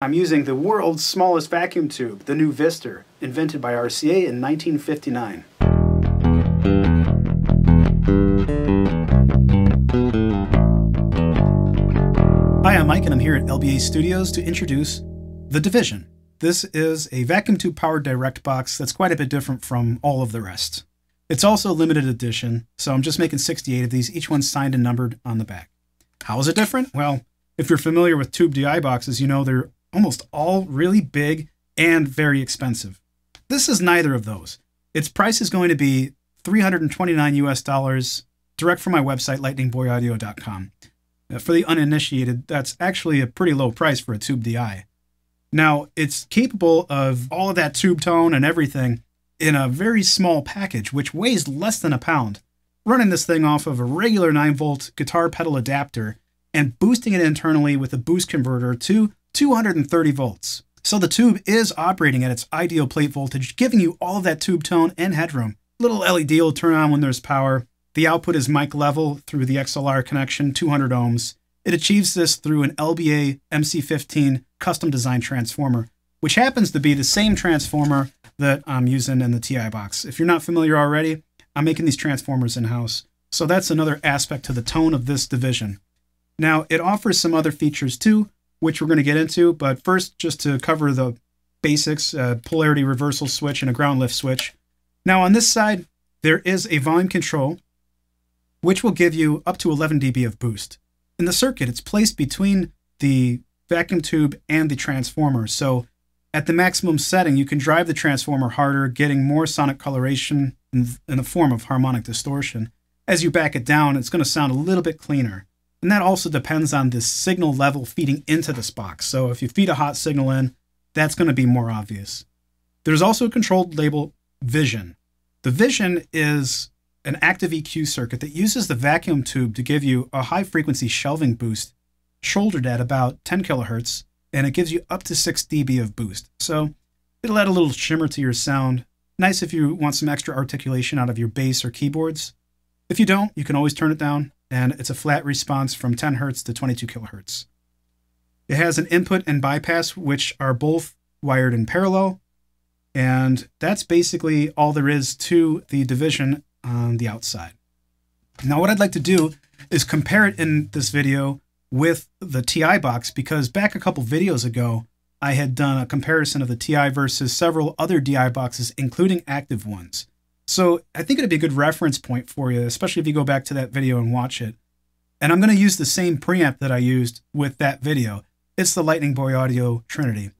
I'm using the world's smallest vacuum tube, the nuvistor, invented by RCA in 1959. Hi, I'm Mike and I'm here at LBA Studios to introduce the DiVision. This is a vacuum tube powered direct box that's quite a bit different from all of the rest. It's also limited edition, so I'm just making 68 of these, each one signed and numbered on the back. How is it different? Well, if you're familiar with tube DI boxes, you know they're almost all really big and very expensive. This is neither of those. Its price is going to be 329 US dollars direct from my website, lightningboyaudio.com. For the uninitiated, that's actually a pretty low price for a tube DI. Now, it's capable of all of that tube tone and everything in a very small package, which weighs less than a pound. Running this thing off of a regular 9 volt guitar pedal adapter and boosting it internally with a boost converter to 230 volts. So the tube is operating at its ideal plate voltage, giving you all of that tube tone and headroom. Little LED will turn on when there's power. The output is mic level through the XLR connection, 200 ohms. It achieves this through an LBA MC15 custom design transformer, which happens to be the same transformer that I'm using in the TI box. If you're not familiar already, I'm making these transformers in-house. So that's another aspect to the tone of this DiVision. Now, it offers some other features too, which we're going to get into. But first, just to cover the basics, uh, polarity reversal switch and a ground lift switch. Now on this side, there is a volume control, which will give you up to 11 dB of boost. In the circuit, it's placed between the vacuum tube and the transformer. So at the maximum setting, you can drive the transformer harder, getting more sonic coloration in the form of harmonic distortion. As you back it down, it's going to sound a little bit cleaner. And that also depends on the signal level feeding into this box. So if you feed a hot signal in, that's going to be more obvious. There's also a controlled label Vision. The Vision is an active EQ circuit that uses the vacuum tube to give you a high frequency shelving boost shouldered at about 10 kilohertz, and it gives you up to 6 dB of boost. So it'll add a little shimmer to your sound. Nice if you want some extra articulation out of your bass or keyboards. If you don't, you can always turn it down and it's a flat response from 10 hertz to 22 kilohertz. It has an input and bypass, which are both wired in parallel, and that's basically all there is to the DiVision on the outside. Now, what I'd like to do is compare it in this video with the TI box because back a couple videos ago, I had done a comparison of the TI versus several other DI boxes, including active ones. So I think it'd be a good reference point for you, especially if you go back to that video and watch it. And I'm going to use the same preamp that I used with that video. It's the Lightning Boy Audio Trinity.